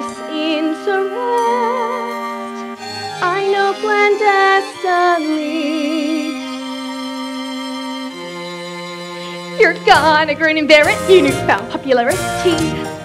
your disinterest. I know clandestinely. You're gonna grin and bear it, you newfound popularity.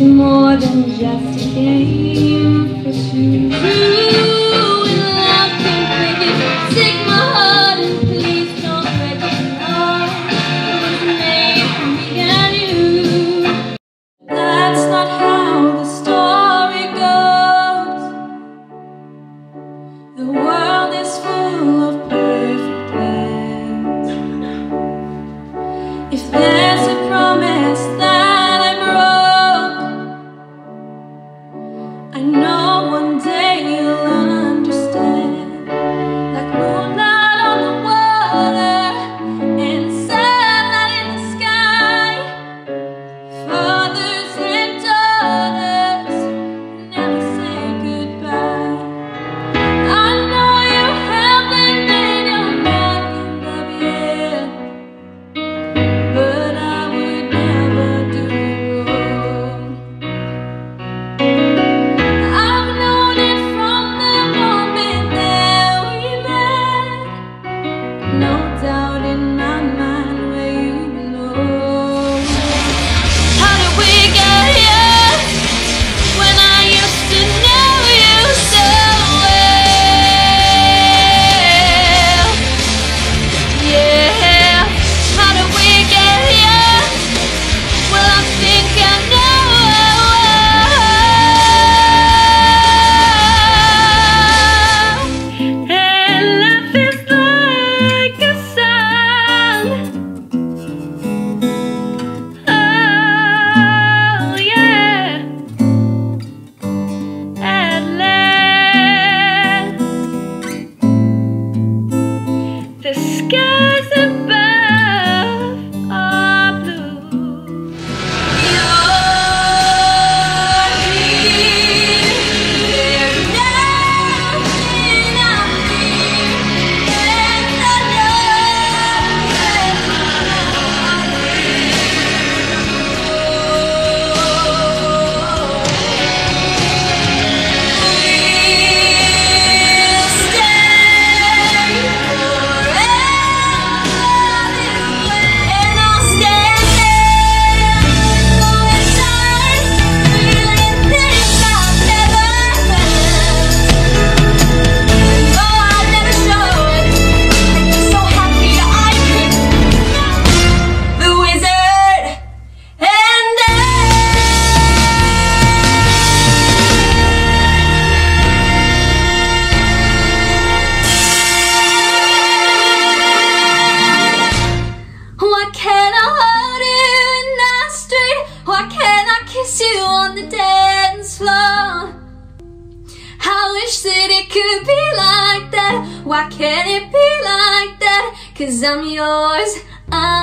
More than just a game for two. this Why can't it be like that? Cause I'm yours, I'm yours